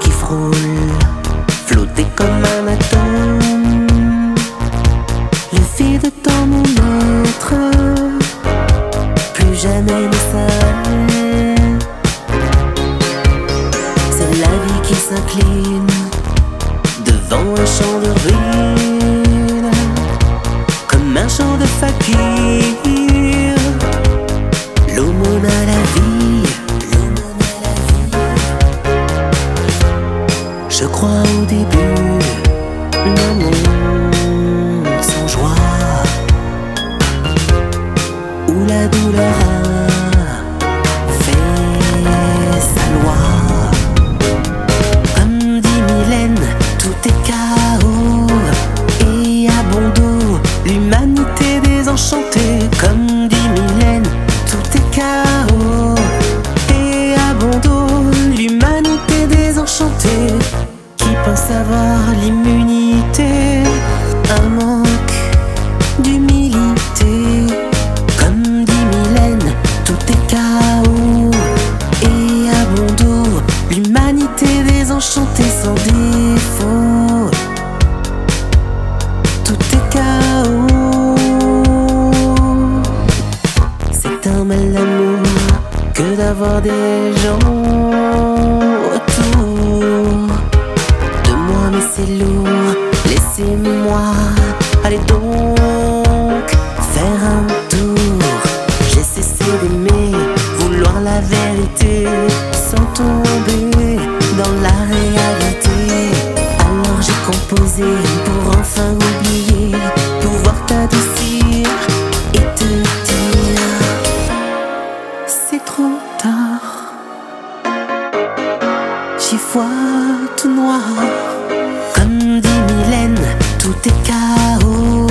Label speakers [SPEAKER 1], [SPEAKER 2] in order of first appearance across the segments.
[SPEAKER 1] qui frôle, flotter comme un atome. Le vide dans mon être, plus jamais ne s'arrête. C'est la vie qui s'incline devant un champ de ruines, comme un champ de fakir. 的花蝴蝶被爱淹 qui pense avoir l'immunité, un manque d'humilité. Comme dit Mylène, tout est chaos et abandon. L'humanité désenchantée sans défaut. Tout est chaos. C'est un mal d'amour que d'avoir des gens c'est trop tard. J'y vois tout noir. Comme dit Mylène, tout est chaos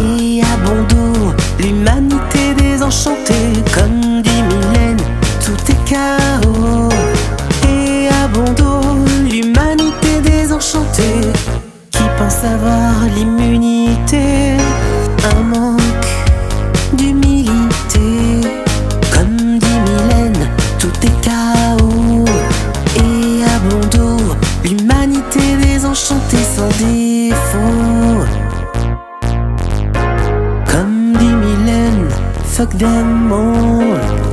[SPEAKER 1] et abandon. L'humanité désenchantée, comme dit Mylène, tout est chaos et abandon. L'humanité désenchantée, qui pense avoir l'immunité, sans défaut. Comme dit Mylène, fuck them all.